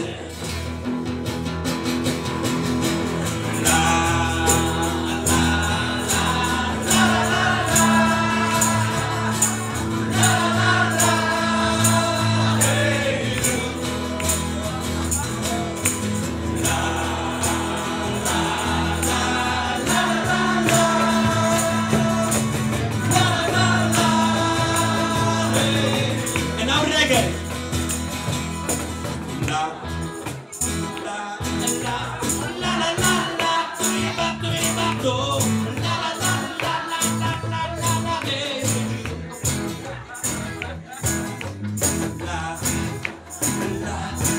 and now Lots